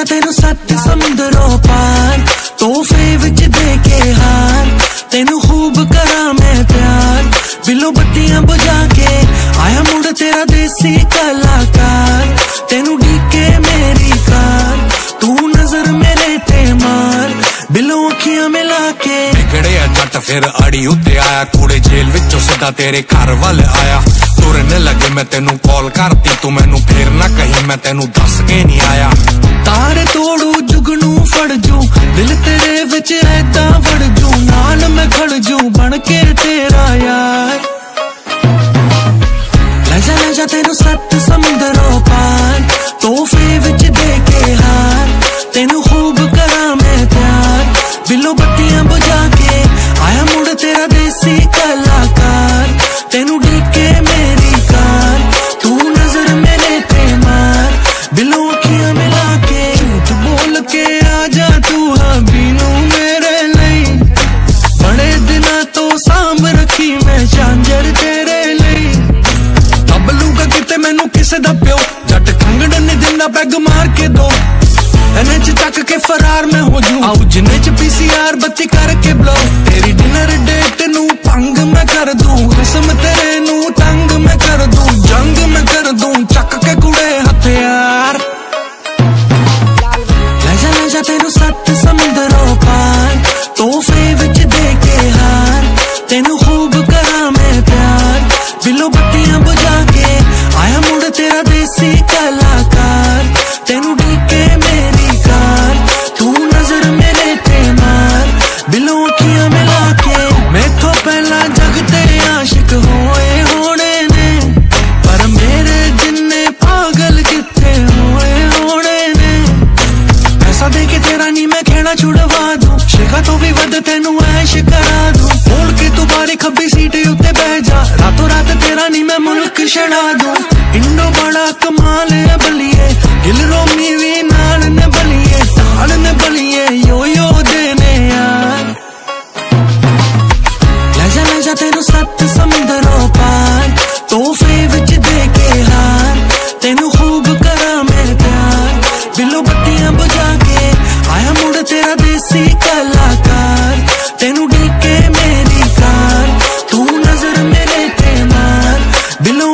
ਜਾ ਤੈਨੂੰ ਸੱਤ ਸਮੁੰਦਰੋਂ ਪਾਰ ਤੋਹਫੇ ਵਿੱਚ ਦੇ ਕੇ ਹਾਰ। ਤੈਨੂੰ ਖੂਬ ਕਰਾਂ ਮੈਂ ਪਿਆਰ, ਬਿੱਲੋ ਬੱਤੀਆਂ ਬੁਝਾ ਕੇ ਆਇਆ ਮੁੰਡ ਤੇਰਾ ਦੇਸੀ ਕਲਾਕਾਰ। ਤੈਨੂੰ ਢੀਕੇ ਮੇਰੀ ਕਾਰ, ਤੂੰ ਨਜ਼ਰ ਮੇਰੇ ਤੇ ਮਾਰ। ਬਿੱਲੋ ਅੱਖੀਆਂ ਮਿਲਾ ਕੇ ਵਿਗੜਿਆ ਜੱਟ ਫਿਰ ਅੜੀ ਉੱਤੇ ਆਇਆ, ਕੂੜੇ ਜੇਲ੍ਹ ਵਿੱਚੋਂ ਸਿੱਧਾ ਤੇਰੇ ਘਰ ਵੱਲ ਆਇਆ। ਤੁਰਨ ਲੱਗੇ ਮੈਂ ਤੈਨੂੰ ਕਾਲ ਕਰਤੀ, ਤੂੰ ਮੈਨੂੰ ਫੇਰ ਨਾ ਕਹੀਂ, ਮੈਂ ਤੈਨੂੰ ਦੱਸ ਕੇ ਨਹੀਂ ਆਇਆ। ਤਾਰ ਤੋੜੂ, ਜੁਗਨੂ ਫੜ ਜੂ ਦਿਲ ਤੇਰੇ ਵਿੱਚ ਐਦਾਂ ਵੜ ਜੂ ਨਾਲ ਮੈਂ ਖੜ ਜੂ ਬਣ ਕੇ ਤੇਰਾ ਯਾਰ। ਲੈ ਜਾ ਲੈ ਜਾ ਤੈਨੂੰ ਸੱਤ ਸਮੁੰਦਰੋਂ ਪਾਰ, ਤੋਹਫੇ ਵਿੱਚ ਦੇ ਕੇ ਹਾਰ, ਤੈਨੂੰ ਖੂਬ ਕਰਾਂ ਮੈਂ ਪਿਆਰ, ਬਿੱਲੋ ਬੱਤੀਆਂ ਬੁਝਾ ਕੇ ਆਇਆ ਮੁੜ ਤੇਰਾ ਦੇਸੀ ਕਲਾਕਾਰ, ਤੈਨੂੰ ਕਿਸੇ ਦਾ ਪਿਓ। ਜੱਟ ਖੰਗੜ ਨੇ ਦਿੰਦਾ ਪੈਗ ਮਾਰ ਕੇ ਦੋ। ਐਨੇ ਚ ਚੱਕ ਕੇ ਫਰਾਰ ਮੈਂ ਹੋ ਜੂ। ਆਉ ਜਿੰਨੇ ਚ ਪੀਸੀਆਰ ਬੱਤੀ ਕਰਕੇ ਬਲੋ ਤੇਰੀ ਡਿਨਰ ਡੇਟ ਨੂੰ ਭੰਗ ਮੈਂ ਕਰ ਦੂੰ। ਕਿਸਮ ਤੇਰੇ ਛੜਾ ਦੂੰ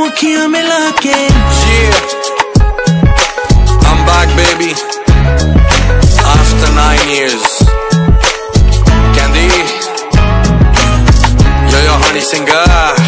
ਅੱਖੀਆਂ ਮਿਲਾ ਕੇ Yeah, I'm back, baby. After nine years. Candy, you're your honey singer.